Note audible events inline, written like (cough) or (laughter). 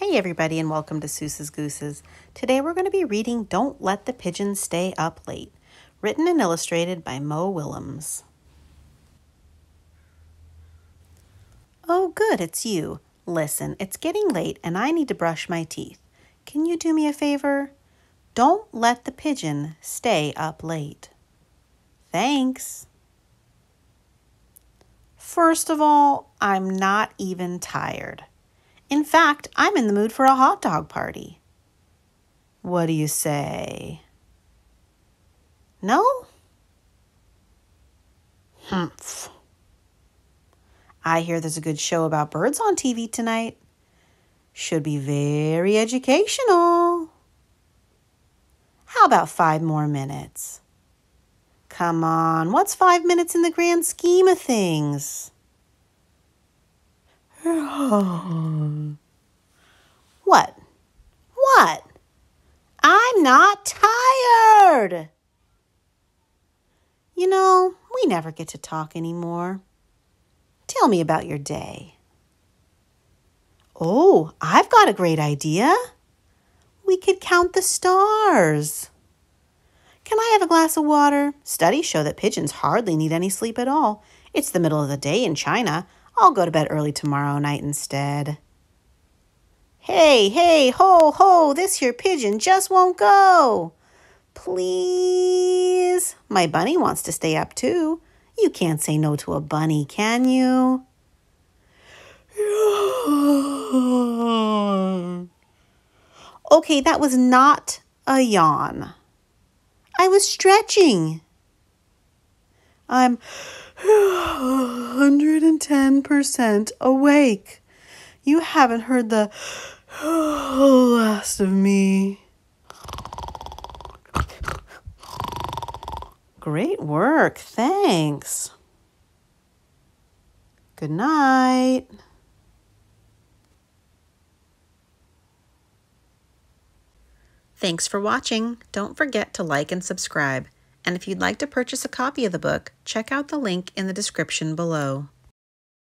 Hey everybody and welcome to Seuss's Gooses. Today we're going to be reading Don't Let the Pigeons Stay Up Late, written and illustrated by Mo Willems. Oh good, it's you. Listen, it's getting late and I need to brush my teeth. Can you do me a favor? Don't let the pigeon stay up late. Thanks. First of all, I'm not even tired. In fact, I'm in the mood for a hot dog party. What do you say? No? Humph. I hear there's a good show about birds on TV tonight. Should be very educational. How about five more minutes? Come on, what's five minutes in the grand scheme of things? (sighs) what? What? I'm not tired. You know, we never get to talk anymore. Tell me about your day. Oh, I've got a great idea. We could count the stars. Can I have a glass of water? Studies show that pigeons hardly need any sleep at all. It's the middle of the day in China. I'll go to bed early tomorrow night instead. Hey, hey, ho, ho, this here pigeon just won't go. Please. My bunny wants to stay up too. You can't say no to a bunny, can you? Okay, that was not a yawn. I was stretching. I'm 110% awake. You haven't heard the (gasps) last of me. Great work. Thanks. Good night. Thanks for watching. Don't forget to like and subscribe. And if you'd like to purchase a copy of the book, check out the link in the description below.